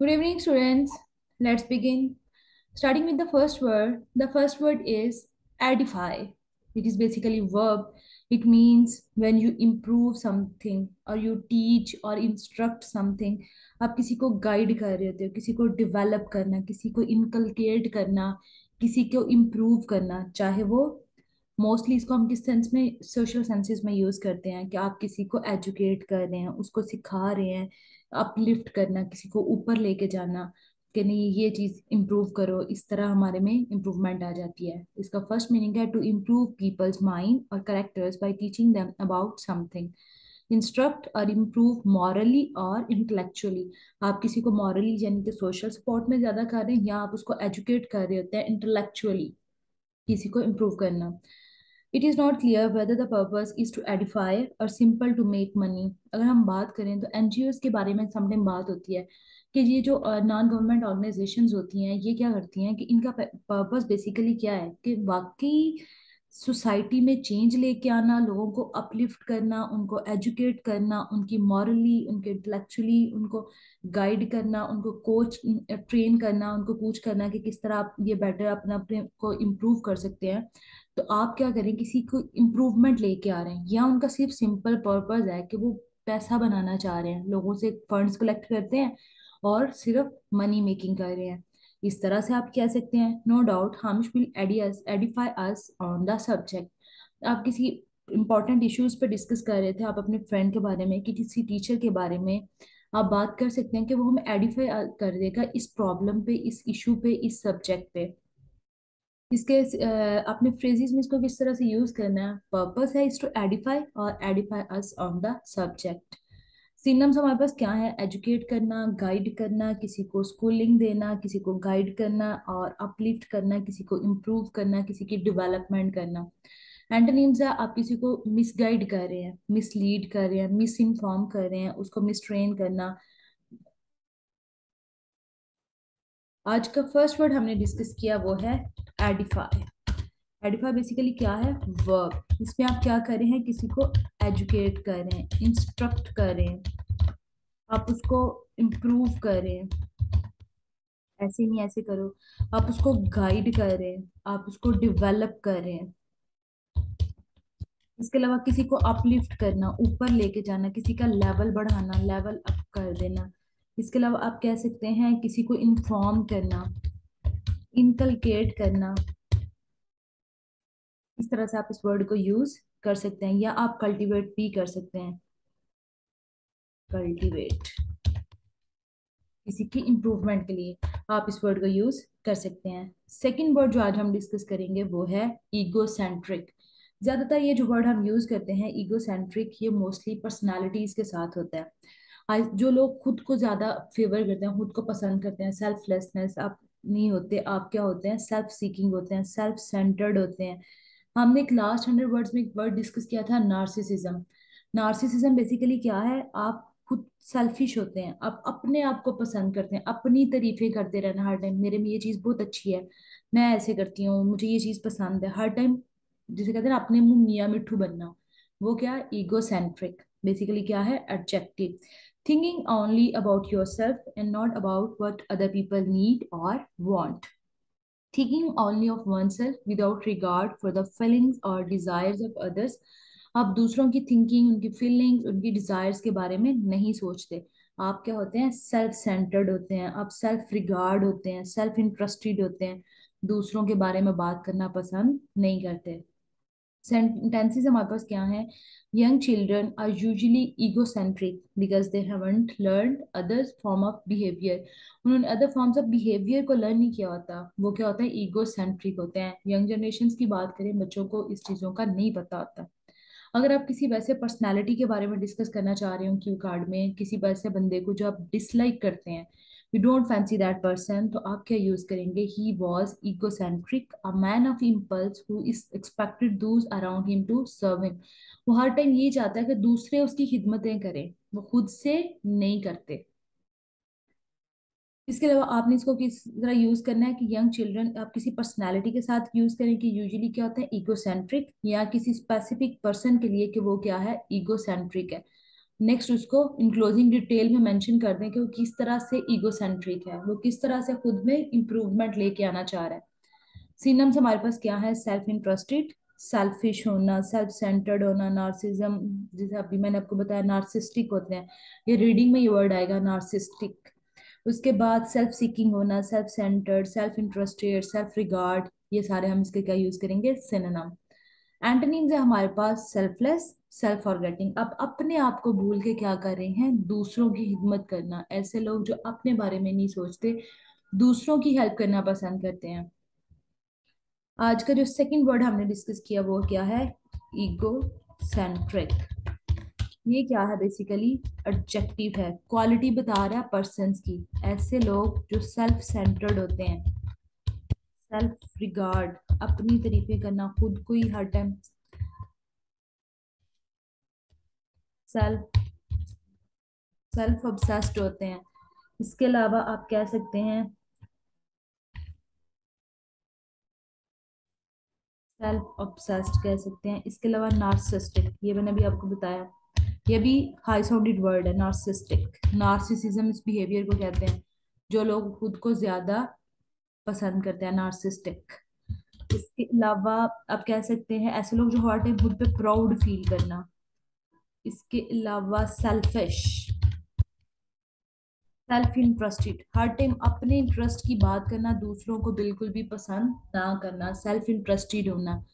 Good evening, students. Let's begin. Starting with the first word. The first word is edify. It is basically verb. It means when you improve something or you teach or instruct something. आप किसी को guide कर रहे होते हो किसी को develop करना किसी को इनकलकेट करना किसी को इम्प्रूव करना चाहे वो मोस्टली इसको हम किस सेंस में सोशल सेंसेस में यूज़ करते हैं कि आप किसी को एजुकेट कर रहे हैं उसको सिखा रहे हैं अपलिफ्ट करना, किसी को ऊपर लेके जाना, कि नहीं, ये चीज़ इम्प्रूव करो, इस तरह हमारे में इम्प्रूवमेंट आ जाती है। इसका फ़र्स्ट मीनिंग है टू इम्प्रूव पीपल्स माइंड और characters by teaching them about something instruct और इम्प्रूव मॉरली और इंटेलेक्चुअली आप किसी को मॉरली यानी कि सोशल सपोर्ट में ज़्यादा कर रहे हैं, या आप उसको एजुकेट कर रहे होते हैं इंटेलेक्चुअली किसी को इम्प्रूव करना। It is not clear whether the purpose is to edify और सिंपल टू मेक मनी अगर हम बात करें तो एनजीओ के बारे में समटाइम बात होती है कि ये जो नॉन गवर्नमेंट ऑर्गेनाइजेशन होती हैं, ये क्या करती हैं कि इनका पर्पज़ बेसिकली क्या है कि वाकई सोसाइटी में चेंज लेके आना, लोगों को अपलिफ्ट करना, उनको एजुकेट करना, उनकी मॉरली उनके इंटेलेक्चुअली उनको गाइड करना, उनको कोच ट्रेन करना, उनको पूछ करना कि किस तरह आप ये बेटर अपना, अपने को इम्प्रूव कर सकते हैं। तो आप क्या करें, किसी को इम्प्रूवमेंट लेके आ रहे हैं, या उनका सिर्फ़ सिंपल पर्पज है कि वो पैसा बनाना चाह रहे हैं, लोगों से फंड्स कलेक्ट करते हैं और सिर्फ़ मनी मेकिंग कर रहे हैं। इस तरह से आप कह सकते हैं no doubt Hamish will edify us on the subject आप किसी इंपॉर्टेंट इश्यूज़ पे डिस्कस कर रहे थे, आप अपने फ्रेंड के बारे में, कि किसी टीचर के बारे में, आप बात कर सकते हैं कि वो हमें एडिफाई कर देगा इस प्रॉब्लम पे, इस इशू पे, इस सब्जेक्ट पे। इसके अपने फ्रेजेस में इसको किस तरह से यूज़ करना है? पर्पस है इज़ टू एडिफाई और edify us on the subject synonyms हमारे पास क्या है? एजुकेट करना गाइड करना, किसी को स्कूलिंग देना, किसी को गाइड करना और अपलिफ्ट करना, किसी को इम्प्रूव करना, किसी की डेवलपमेंट करना. एंटोनिम्स है, आप किसी को मिसगाइड कर रहे हैं मिसलीड कर रहे हैं मिस इन्फॉर्म कर रहे हैं, उसको मिसट्रेन करना. आज का फ़र्स्ट वर्ड हमने डिस्कस किया वो है एडिफाई एडिफाई बेसिकली क्या है? वर्ब इसमें आप क्या कर रहे हैं? किसी को एजुकेट कर इंस्ट्रक्ट कर हैं आप उसको इम्प्रूव कर. ऐसे नहीं, ऐसे करो. आप उसको गाइड कर, आप उसको डेवलप कर. इसके अलावा किसी को अपलिफ्ट करना, ऊपर लेके जाना, किसी का लेवल बढ़ाना लेवल अप कर देना. इसके अलावा आप कह सकते हैं किसी को इन्फॉर्म करना इनकलकेट करना। इस तरह से आप इस वर्ड को यूज़ कर सकते हैं या आप कल्टीवेट भी कर सकते हैं। कल्टीवेट किसी की इम्प्रूवमेंट के लिए आप इस वर्ड को यूज़ कर सकते हैं। सेकेंड वर्ड जो आज हम डिस्कस करेंगे वो है ईगोसेंट्रिक ज़्यादातर ये जो वर्ड हम यूज़ करते हैं ईगोसेंट्रिक ये मोस्टली पर्सनालिटीज के साथ होता है। जो लोग खुद को ज़्यादा फेवर करते हैं, खुद को पसंद करते हैं सेल्फलेसनेस आप नहीं होते, आप क्या होते हैं? सेल्फ सीकिंग होते हैं सेल्फ सेंटर्ड होते हैं। हमने एक लास्ट हंड्रेड वर्ड्स में एक वर्ड डिस्कस किया था नार्सिसिज्म नार्सिसिज्म बेसिकली क्या है? आप खुद सेल्फिश होते हैं, आप अपने आप को पसंद करते हैं, अपनी तारीफें करते रहना हर टाइम मेरे में ये चीज़ बहुत अच्छी है, मैं ऐसे करती हूँ, मुझे ये चीज़ पसंद है। हर टाइम जिसे कहते हैं अपने मुँह मियाँ मिट्ठू बनना, वो क्या? ईगो सेंट्रिक बेसिकली क्या है? Adjective thinking only about yourself and not about what other people need or want. Thinking only of oneself without regard for the feelings or desires of others. आप दूसरों की थिंकिंग उनकी feelings उनकी desires के बारे में नहीं सोचते आप क्या होते हैं सेल्फ सेंटर्ड होते हैं आप सेल्फ रिगार्ड होते हैं सेल्फ इंटरेस्टेड होते हैं दूसरों के बारे में बात करना पसंद नहीं करते सेंटेंसेस हमारे पास क्या है? Young children are usually egocentric because they haven't learn other form of behaviour उन्होंने अदर फॉर्म्स ऑफ़ बिहेवियर को लर्न नहीं किया होता। वो क्या होता है? ईगोसेंट्रिक होते हैं। यंग जनरेशन की बात करें, बच्चों को इस चीज़ों का नहीं पता होता। अगर आप किसी वैसे पर्सनैलिटी के बारे में डिस्कस करना चाह रहे हो क्यू कार्ड में किसी वैसे बंदे को जो आप डिसलाइक करते हैं you don't fancy that person तो आप क्या यूज़ करेंगे? He was egocentric, a man of impulse who is expected those around him to serve him. वो हर टाइम ये चाहता है कि दूसरे उसकी खिदमतें करें, वो खुद से नहीं करते। इसके अलावा आपने इसको किस तरह यूज़ करना है कि यंग चिल्ड्रन आप किसी पर्सनालिटी के साथ यूज़ करें कि यूजुअली क्या होता है? ईगोसेंट्रिक या किसी स्पेसिफिक पर्सन के लिए कि वो क्या है? ईगोसेंट्रिक है। नेक्स्ट उसको इनक्लोजिंग डिटेल में मेंशन कर दें कि वो किस तरह से ईगोसेंट्रिक है, वो किस तरह से खुद में इंप्रूवमेंट लेके आना चाह रहा है। सीनम्स हमारे पास क्या है? सेल्फ इंटरेस्टेड सेल्फिश होना सेल्फ सेंटर्ड होना नार्सिज्म जैसे अभी मैंने आपको बताया नार्सिस्टिक होते हैं। ये रीडिंग में ये वर्ड आएगा नार्सिस्टिक उसके बाद सेल्फ सीकिंग होना self centred self interested self regard ये सारे हम इसके क्या यूज़ करेंगे? सिनोनिम एंटोनिम्स है हमारे पास सेल्फलेस सेल्फ फॉरगेटिंग अब अपने आप को भूल के क्या कर रहे हैं? दूसरों की हिम्मत करना। ऐसे लोग जो अपने बारे में नहीं सोचते, दूसरों की हेल्प करना पसंद करते हैं। आज का जो सेकंड वर्ड हमने डिस्कस किया, वो क्या है? ईगो सेंट्रिक ये क्या है बेसिकली एडजेक्टिव है। क्वालिटी बता रहा है पर्सन की। ऐसे लोग जो सेल्फ सेंटर्ड होते हैं। सेल्फ रिगार्ड अपनी तरीके करना, खुद को ही हर टाइम सेल्फ सेल्फ ऑब्सेस्ड होते हैं। इसके अलावा आप कह सकते हैं सेल्फ ऑब्सेस्ड कह सकते हैं। इसके अलावा नार्सिस्टिक ये मैंने अभी आपको बताया। ये भी हाई साउंडेड वर्ड है नार्सिस्टिक नार्सिसिज्म इस बिहेवियर को कहते हैं, जो लोग खुद को ज़्यादा पसंद करते हैं नार्सिस्टिक इसके अलावा आप कह सकते हैं, ऐसे लोग जो हर टाइम खुद पे प्राउड फील करना. इसके अलावा सेल्फिश सेल्फ इंटरेस्टेड हर टाइम अपने इंटरेस्ट की बात करना दूसरों को बिल्कुल भी पसंद ना करना सेल्फ इंटरेस्टेड होना.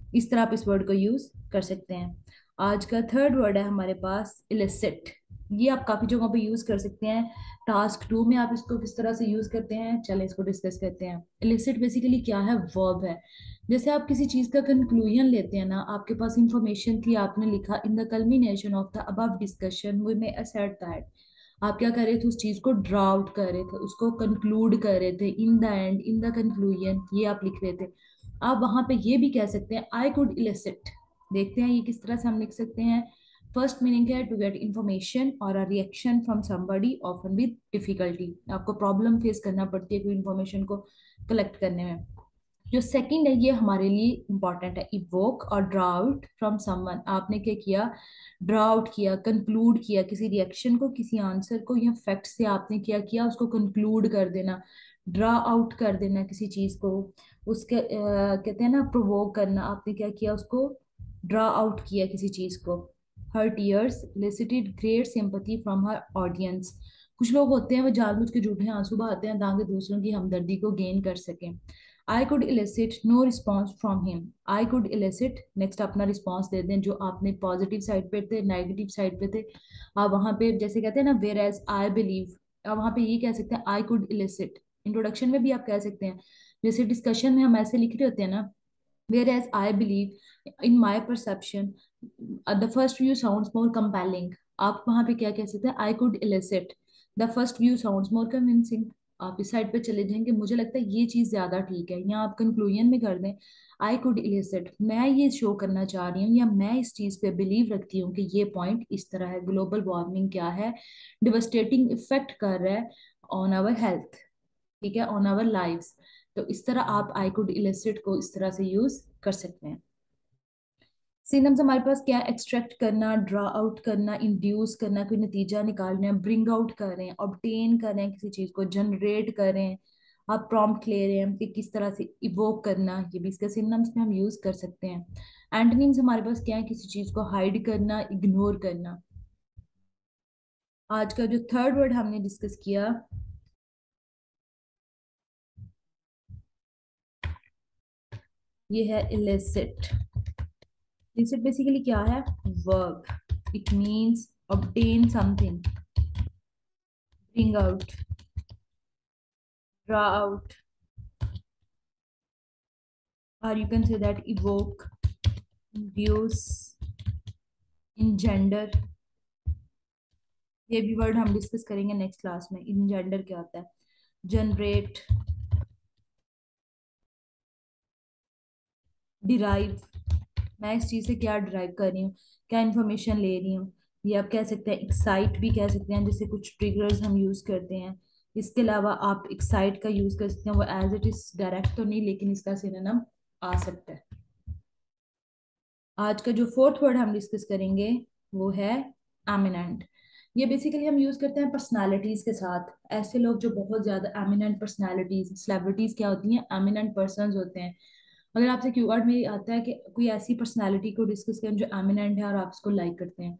इस तरह आप इस वर्ड को यूज़ कर सकते हैं. आज का थर्ड वर्ड है हमारे पास इलिसिट ये आप काफ़ी जगहों पे यूज़ कर सकते हैं। टास्क टू में आप इसको किस तरह से यूज़ करते हैं, चले इसको डिस्कस करते हैं। इलिसिट बेसिकली क्या है? वर्ब है। जैसे आप किसी चीज़ का कंक्लूजन लेते हैं ना, आपके पास इंफॉर्मेशन थी, आपने लिखा in the culmination of the above discussion we may assert that आप क्या कर रहे थे? उस चीज़ को ड्रा आउट कर रहे थे, उसको कंक्लूड कर रहे थे। In the end in the conclusion ये आप लिख रहे थे। आप वहाँ पे ये भी कह सकते हैं आई कुड इलिसिट देखते हैं ये किस तरह से हम लिख सकते हैं। फ़र्स्ट मीनिंग है टू गेट इन्फॉर्मेशन और a reaction from somebody often with difficulty आपको प्रॉब्लम फेस करना पड़ती है कोई इन्फॉर्मेशन को कलेक्ट करने में। जो सेकंड है ये हमारे लिए इंपॉर्टेंट है। इवोक और ड्रा आउट फ्रॉम समवन आपने क्या किया? ड्रा आउट किया कंक्लूड किया। किसी रिएक्शन को किसी आंसर को या फैक्ट से आपने क्या किया उसको कंक्लूड कर देना। ड्रा आउट कर देना किसी चीज़ को। उसके आ, कहते हैं ना प्रोवोक करना। आपने क्या किया उसको? ड्रा आउट किया किसी चीज़ को। Her tears elicited great sympathy from her audience कुछ लोग होते हैं, वो जानबूझ के झूठे आँसू बहाते हैं, ताकि दूसरों की हमदर्दी को गेन कर सकें। I could elicit no response from him I could elicit next अपना रिस्पॉन्स दे दें, जो आपने पॉजिटिव साइड पे थे नेगेटिव साइड पे थे। आप वहाँ पे, जैसे कहते हैं ना वेर एज आई बिलीव आप वहाँ पे ये कह सकते हैं आई कुड इलिसिट इंट्रोडक्शन में भी आप कह सकते हैं। जैसे डिस्कशन में हम ऐसे लिख रहे होते हैं ना whereas I believe in my perception the first view sound more compelling आप वहाँ पे क्या कह सकते हैं? I could elicit the first view sound more convincing आप इस साइड पे चले जाएँगे, मुझे लगता है ये चीज़ ज़्यादा ठीक है। या आप कंक्लूजन में कर दें आई कुड इलिसिट मैं ये शो करना चाह रही हूँ या मैं इस चीज़ पे बिलीव रखती हूँ कि ये पॉइंट इस तरह है ग्लोबल वार्मिंग क्या है डिवस्टेटिंग इफ़ेक्ट कर रहा है ऑन आवर हेल्थ ठीक है ऑन आवर लाइफ तो इस तरह आप आई कुड इलिसिट को इस तरह से यूज़ कर सकते हैं। सिनम्स हमारे पास क्या है? एक्सट्रैक्ट करना ड्रा आउट करना इंड्यूस करना, कोई नतीजा निकालना ब्रिंग आउट कर रहे हैं ऑब्टेन हैं किसी चीज़ को जनरेट कर, आप प्रॉम्प्ट ले रहे हैं कि किस तरह से इवोक करना, ये भी इसके सिनम्स में हम यूज़ कर सकते हैं। एंटनीम्स हमारे पास क्या है? किसी चीज़ को हाइड करना इग्नोर करना। आज का जो थर्ड वर्ड हमने डिस्कस किया, ये है इलेसिट इनसेट बेसिकली क्या है? Work it means obtain something out draw out or you can say that evoke induce engender ये भी वर्ड हम डिस्कस करेंगे नेक्स्ट क्लास में. इन जेंडर क्या होता है? जनरेट डिराइव मैं इस चीज़ से क्या ड्राइव कर रही हूँ? क्या इन्फॉर्मेशन ले रही हूँ? ये आप कह सकते हैं एक्साइट भी कह सकते हैं, जैसे कुछ ट्रिगर्स हम यूज़ करते हैं। इसके अलावा आप एक्साइट का यूज़ कर सकते हैं, वो एज इट इज़ डायरेक्ट तो नहीं, लेकिन इसका सिनोनिम आ सकता है। आज का जो फोर्थ वर्ड हम डिस्कस करेंगे, वो है एमिनेंट ये बेसिकली हम यूज़ करते हैं पर्सनालिटीज के साथ। ऐसे लोग जो बहुत ज़्यादा एमिनेंट पर्सनालिटीज सेलिब्रिटीज क्या होती हैं? एमिनेंट पर्सन होते हैं। अगर आपसे क्यू कार्ड में आता है कि कोई ऐसी पर्सनालिटी को डिस्कस करें जो एमिनेंट है और आप उसको लाइक करते हैं।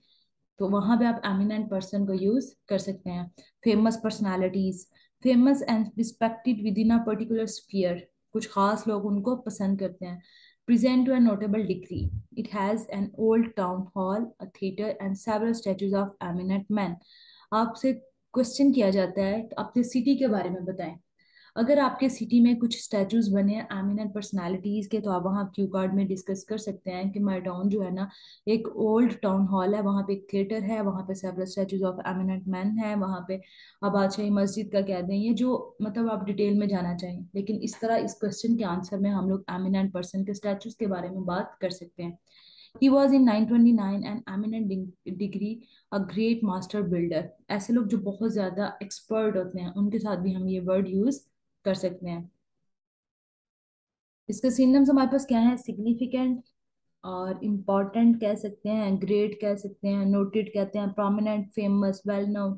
तो वहाँ पे आप एमिनेंट पर्सन को यूज़ कर सकते हैं। Famous personalities famous and respected within a particular sphere कुछ खास लोग उनको पसंद करते हैं। Present to a notable degree. It has an old town hall, a theatre, and several statues of eminent men. आपसे क्वेश्चन किया जाता है अपने सिटी के बारे में बताएँ। अगर आपके सिटी में कुछ स्टैचूज बने हैं एमिनेंट पर्सनालिटीज के तो आप वहाँ क्यू कार्ड में डिस्कस कर सकते हैं कि माई टाउन जो है ना एक ओल्ड टाउन हॉल है वहाँ पे एक थिएटर है वहाँ पे several statues of eminent man है वहाँ पे आप बादशाही मस्जिद का कह दें ये जो मतलब आप डिटेल में जाना चाहें लेकिन इस तरह इस क्वेश्चन के आंसर में हम लोग एमिनेंट पर्सन के स्टैचूज के बारे में बात कर सकते हैं He was in 929 an eminent dig- degree, a great master builder. ऐसे लोग जो बहुत ज़्यादा एक्सपर्ट होते हैं उनके साथ भी हम ये वर्ड यूज़ कर सकते हैं। इसके सिनोनिम्स हमारे पास क्या है? सिग्निफिकेंट और इम्पोर्टेंट कह सकते हैं ग्रेट कह सकते हैं नोटेड कहते हैं prominent famous well known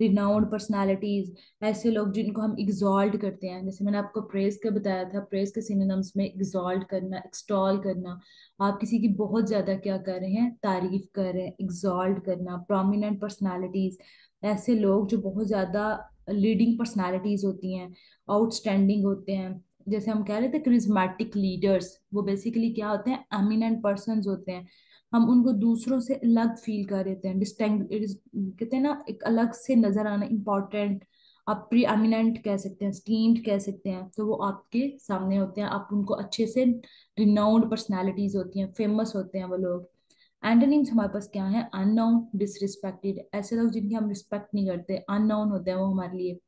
renowned personalities ऐसे लोग जिनको हम एग्जॉल्ट करते हैं। जैसे मैंने आपको प्रेज का बताया था प्रेज के सिनोनिम्स में एग्जॉल्ट करना एक्सटॉल करना, आप किसी की बहुत ज़्यादा क्या कर रहे हैं? तारीफ़ कर रहे हैं एग्जॉल्ट करना प्रोमिनेंट पर्सनालिटीज ऐसे लोग जो बहुत ज़्यादा लीडिंग पर्सनालिटीज होती हैं आउटस्टैंडिंग होते हैं। जैसे हम कह रहे थे क्रिज्मेटिक लीडर्स वो बेसिकली क्या होते हैं? एमिनेंट पर्सन होते हैं। हम उनको दूसरों से अलग फील कर देते हैं। डिस्टिंग कहते हैं ना, एक अलग से नज़र आना इम्पोर्टेंट आप प्री एमिनेंट कह सकते हैं स्टीम्ड कह सकते हैं। तो वो आपके सामने होते हैं। आप उनको अच्छे से रिनाउंड पर्सनालिटीज होती हैं फ़ेमस होते हैं वो लोग। एंटोनिम्स हमारे पास क्या है? अननोन डिसरिस्पेक्टेड ऐसे लोग जिनकी हम रिस्पेक्ट नहीं करते। अननोन होते हैं वो हमारे लिए।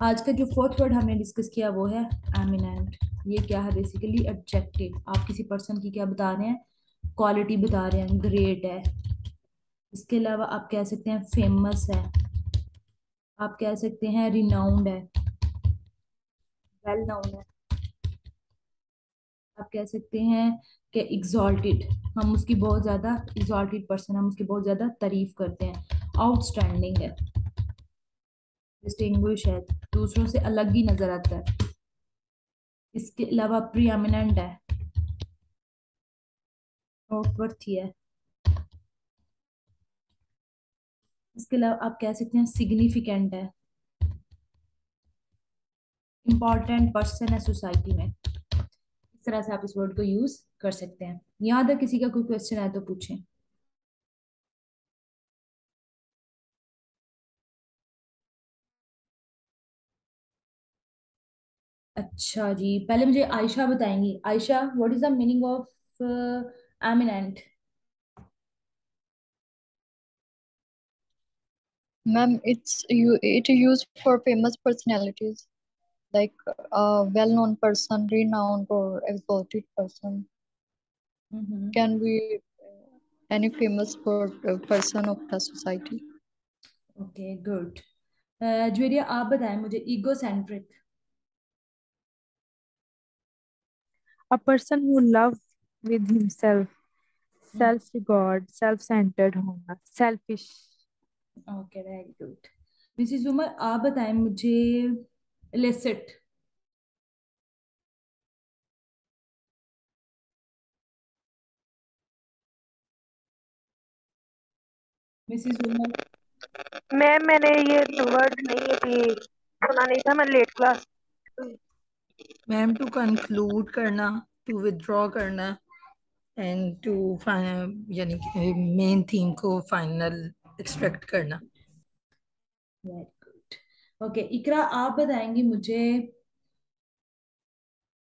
आज का जो फोर्थ वर्ड हमने डिस्कस किया वो है एमिनेंट ये क्या है? बेसिकली एडजेक्टिव आप किसी पर्सन की क्या बता रहे हैं? क्वालिटी बता रहे हैं। ग्रेट है। इसके अलावा आप कह सकते हैं फ़ेमस है। आप कह सकते हैं रिनाउंड है। वेल नाउन है। आप कह सकते हैं कि एग्जॉल्टेड हम उसकी बहुत ज़्यादा एग्जॉल्टेड पर्सन हम उसकी बहुत ज़्यादा तारीफ़ करते हैं। आउटस्टैंडिंग है। डिस्टिंग्विश है। दूसरों से अलग ही नज़र आता है। इसके अलावा प्रियमिनेंट है। नोटवर्थी है। इसके अलावा आप कह सकते हैं सिग्निफिकेंट है। इंपॉर्टेंट पर्सन है सोसाइटी में। तरह से आप इस वर्ड को यूज़ कर सकते हैं। याद है किसी का कोई क्वेश्चन है तो पूछें। अच्छा जी, पहले मुझे आयशा बताएँगी। Ayesha what is the meaning of eminent ma'am it's you It use for famous personalities. Like a well-known person, renowned or exalted person. mm-hmm. Can be uh, any famous per, uh, person of the society. Okay good Zuveria आप बताएँ मुझे egocentric a person who loves with himself, self-regard, self-centered होना, selfish. Okay very good Mrs Umar आप बताएँ मुझे illicit. Mrs Umar ma'am मैंने ये word नहीं थी सुना नहीं था मैं late class. Ma'am to conclude करना टू विथड्रॉ करना एंड टू यानी मेन थीम को फाइनल एक्सपेक्ट करना। वेरी ओके इकरा आप बताएँगी मुझे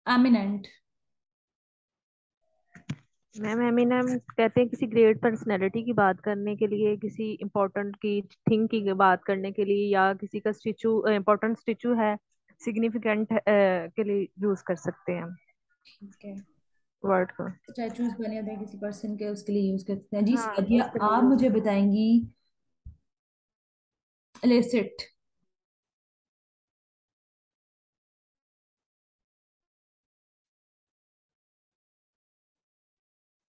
एमिनेंट मैम एमिनेम कहते हैं किसी ग्रेट पर्सनैलिटी की बात करने के लिए किसी इम्पोर्टेंट की थिंग की बात करने के लिए या किसी का स्टिचू इम्पोर्टेंट स्टिचू है सिग्निफिकेंट के लिए यूज़ कर सकते हैं है वर्ड को। स्टैचूज बने होते हैं किसी पर्सन के उसके लिए यूज़ करते हैं। जी हाँ, आप मुझे बताएँगी illicit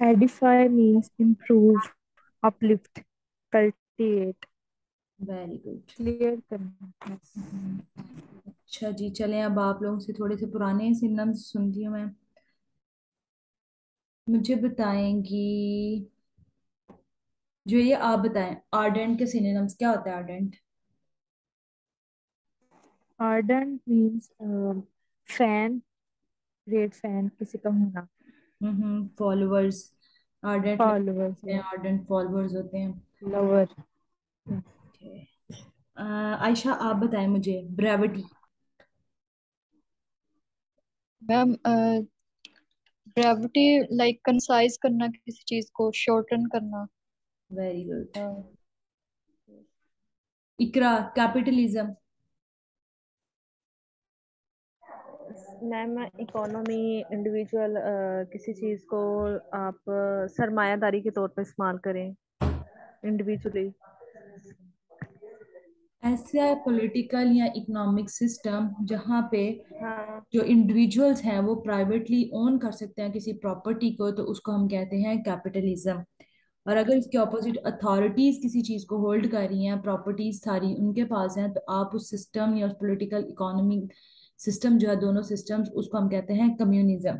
edify means improve uplift cultivate. Very good clear करना। अच्छा जी चलें अब आप लोगों से थोड़े से पुराने सिनम्स सुनती हूँ मैं। मुझे बताएँगी जो ये आप बताएँ आर्डेंट के सिनोनिम्स क्या होता है ardent ardent means fan great fan किसी का होना। हम्म followers ardent followers ardent followers होते हैं। लवर आयशा आप बताएँ मुझे brevity ma'am brevity like concise करना किसी चीज़ को शॉर्टन करना। Very good Iqra capitalism ma'am economy individual किसी चीज़ को आप सरमायादारी के तौर पे इस्तेमाल करें इंडिविजुअली ऐसा पॉलिटिकल या इकोनॉमिक सिस्टम जहाँ पे हाँ. जो इंडिविजुअल्स हैं वो प्राइवेटली ओन कर सकते हैं किसी प्रॉपर्टी को तो उसको हम कहते हैं कैपिटलिज्म और अगर इसके ऑपोजिट अथॉरिटीज किसी चीज़ को होल्ड कर रही हैं प्रॉपर्टीज़ सारी उनके पास हैं तो आप उस सिस्टम या उस पोलिटिकल इकोनॉमिक सिस्टम जो है दोनों सिस्टम्स उसको हम कहते हैं कम्युनिज्म।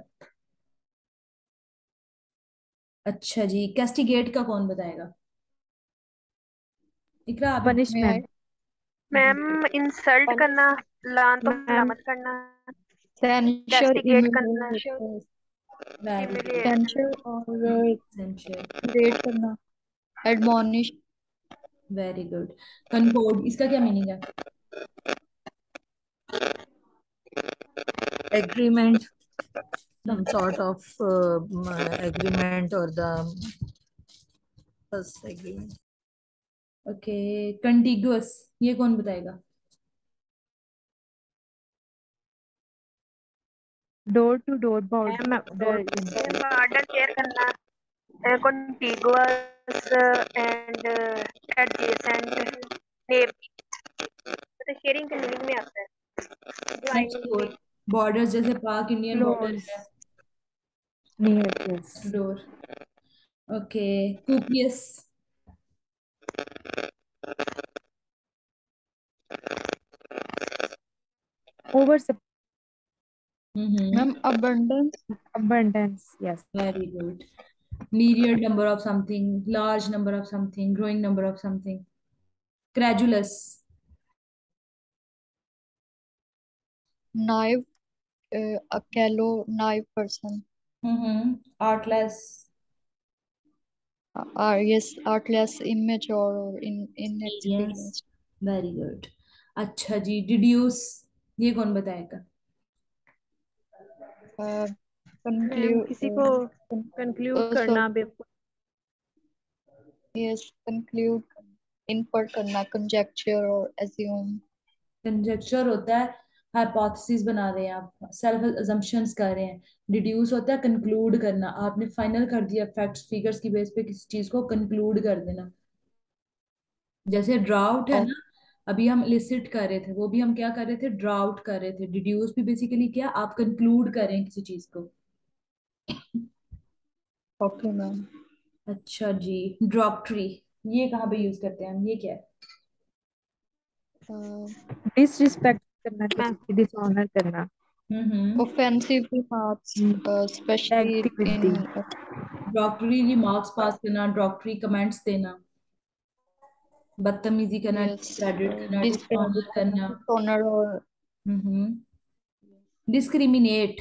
अच्छा जी कैस्टिगेट का कौन बताएगा? इकरा आप पनिशमेंट मैम। इंसल्ट करना लान तो मलामत करना। कैस्टिगेट करना सेंसर और रेट करना। एडमोनिश वेरी गुड कनकोड इसका क्या मीनिंग है? Agreement some sort of uh, agreement or the first agreement okay contiguous ये कौन बताएगा door to door border border share करना contiguous and uh, adjacent neighbor तो शेयरिंग के मीनिंग में आता है बॉर्डर्स जैसे पाक इंडियन बॉर्डर है near yes door okay कुपियस over mm-hmm. ma'am abundance abundance yes very good myriad number of something large number of something growing number of something credulous Naive अकेलो naive person. Hmm, अच्छा जी deduce ये कौन बताएगा? Conclude किसी को conclude करना conclude infer करना और होता है। हाइपोथेसिस बना रहे हैं आप सेल्फ अजम्पशंस कर रहे हैं डिड्यूस होता है कंक्लूड करना। आपने फाइनल कर दिया फैक्ट्स फिगर्स की बेस पे किसी चीज़ को कंक्लूड कर देना। जैसे ड्राउट है ना अभी हम लिसिट कर रहे थे वो भी हम क्या कर रहे थे? ड्राउट कर रहे थे। डिड्यूस भी बेसिकली क्या आप कंक्लूड करें किसी चीज़ को। ओके मैम अच्छा जी ड्रॉक्ट्री ये कहाँ पे यूज़ करते हैं हम ये क्या है? डिसरिस्पेक्ट करना किसी डिसऑनर करना। offensive remarks uh, especially in derogatory remarks पास करना ड्रॉक्टरी कमेंट्स देना। बदतमीजी करना डिस्क्रेडिट करना डिसऑनर करना। डिसऑनर और डिस्क्रिमिनेट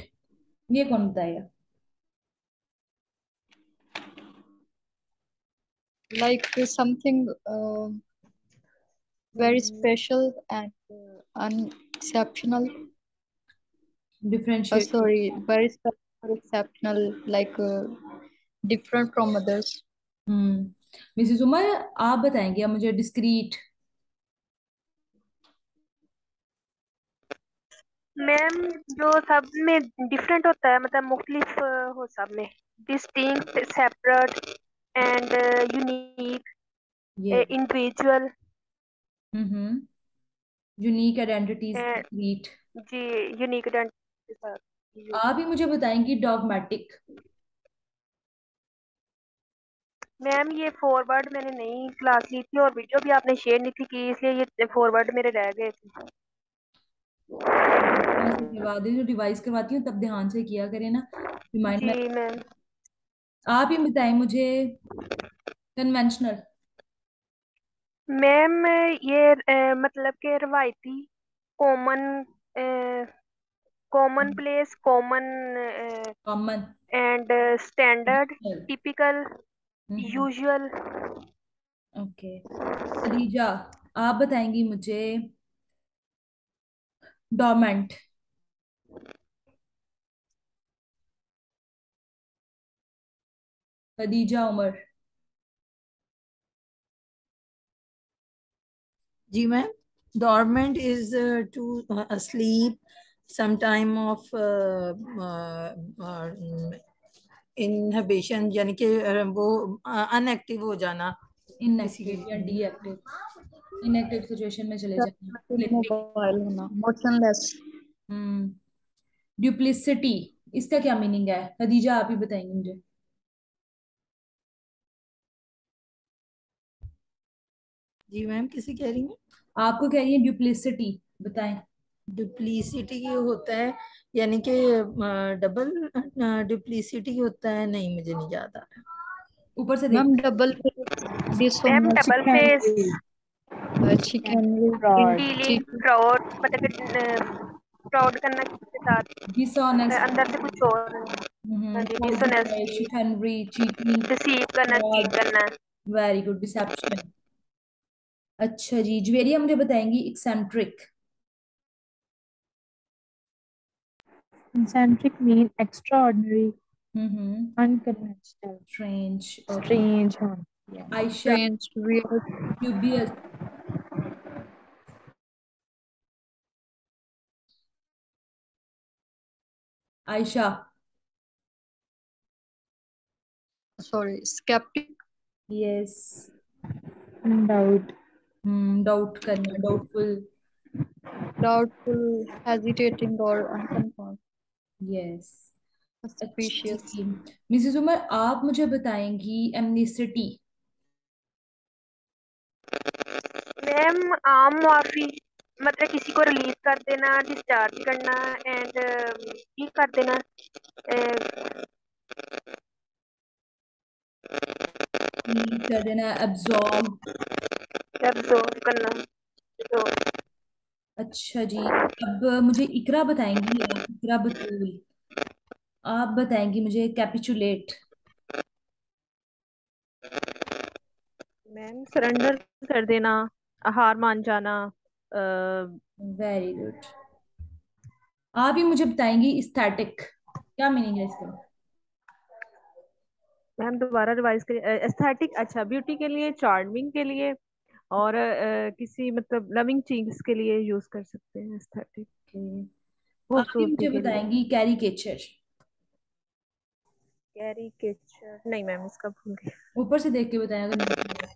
ये कौन बताएगा? Like something uh, very special and uh, unexceptional differentiate oh, sorry very special exceptional like uh, different from others hmm Mrs Umar आप बताएँगे अब मुझे डिस्क्रीट मैम जो सब में डिफरेंट होता है मतलब मुख्तलिफ़ हो सब में distinct separate and unique individual hmm unique identities discrete ji unique identity के आप ही मुझे बताएँगी डॉगमेटिक मैम ये फॉरवर्ड मैंने नई क्लास ली थी और वीडियो भी आपने शेयर नहीं थी की इसलिए ये फॉरवर्ड मेरे रह गए थे। रिवाइज करवाती हूँ तब ध्यान से किया करें ना। रिमाइंड आप ही बताएँ मुझे कन्वेंशनल मैम ये अ, मतलब के रवायती common common place common common and standard typical usual okay Khadija आप बताएँगी मुझे dormant Khadija Umar. Ji ma'am dormant is uh, to uh, asleep some time of uh, uh, uh, inhibition यानी कि वो अनएक्टिव हो जाना। इनएक्टिव या डीएक्टिव इनएक्टिव सिचुएशन में चले जाना। Motionless हम्म। ड्यूप्लिसिटी इसका क्या मीनिंग है? खदीजा आप ही बताएँगे मुझे। जी मैम किसी कह रही हैं? आपको कह रही है ड्यूप्लिसिटी बताएँ डुप्लीसिटी होता है यानी कि डबल डुप्लीसिटी होता है नहीं मुझे नहीं याद आ रहा। ऊपर से देख। Ma'am double ma'am double face fraud मतलब फ्रॉड करना किसी के साथ डिसऑनेस्ट अंदर से कुछ और हाँ। डिसऑनेस्टी चीटिंग डिसीव करना चीट करना। वेरी गुड डिसेप्शन अच्छा जी ज्वेरिया मुझे बताएँगी eccentric eccentric mean extraordinary hmm unconventional strange strange हाँ। Ayesha strange real dubious Ayesha sorry sceptic yes doubt hmm doubt करना doubtful doubtful hesitating or unconfirmed. Yes Mrs Umar आप मुझे बताएँगी एमनेसिटी मैम आम मुआफी मतलब किसी को रिलीज़ कर देना डिस्चार्ज करना एंड ठीक कर देना कर देना एब्जॉर्ब absorb करना। तो अच्छा जी अब मुझे इकरा बताएँगी आप इकरा बतूल आप बताएँगी मुझे कैपिचुलेट। मैम सरेंडर कर देना हार मान जाना वेरी गुड। आप ही मुझे बताएँगी एस्थेटिक क्या मीनिंग है इसका? मैम दोबारा रिवाइज करिए। एस्थेटिक अच्छा ब्यूटी के लिए चार्मिंग के लिए? और अ, किसी मतलब लविंग चीज़ के लिए यूज़ कर सकते हैं एस्थेटिक ही मुझे के लिए। बताएँगी कैरिकेचर कैरिकेचर नहीं मैम इसका भूल गई। ऊपर से देख के बताएँ अगर नहीं पता।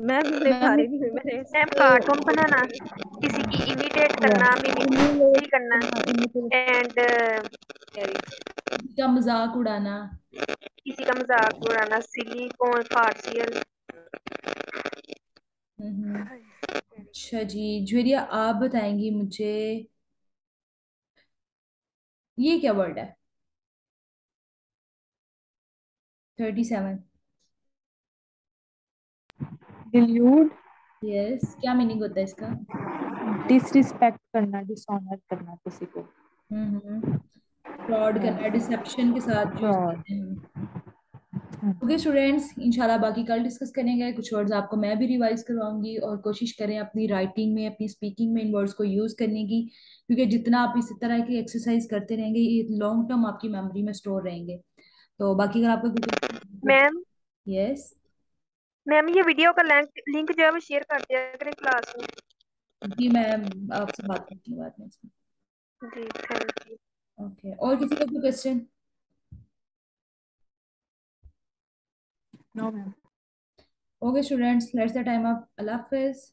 मैम निखा रही हुई मैंने मैम कार्टून बनाना किसी की इमिटेट करना मिमिक्री करना। एंड किसी का मज़ाक उड़ाना। किसी का मज़ाक उड़ाना सिली कौन फार्सियल अच्छा जी ज्वेरिया आप बताएँगी मुझे ये क्या वर्ड है? थर्टी सेवन Delude, यस क्या मीनिंग होता है इसका? डिसरिस्पेक्ट करना, डिसऑनर करना किसी को. हम्म फ्रॉड करना डिसेप्शन के साथ. हैं। हम्म। ओके स्टूडेंट्स इंशाल्लाह बाकी कल डिस्कस करेंगे कुछ वर्ड्स आपको मैं भी रिवाइज करवाऊँगी और कोशिश करें अपनी राइटिंग में अपनी स्पीकिंग में इन वर्ड्स को यूज़ करने की क्योंकि जितना आप इस तरह की एक्सरसाइज करते रहेंगे ये लॉन्ग टर्म आपकी मेमोरी में स्टोर रहेंगे। तो बाकी अगर आपको मैम यस मैम ये वीडियो का लिंक लिंक जो है वो शेयर कर दिया करें क्लास में। जी मैम आपसे बात करती हूँ बाद में जी थैंक यू ओके और किसी का कोई question no ma'am okay students that's the time up allah hafiz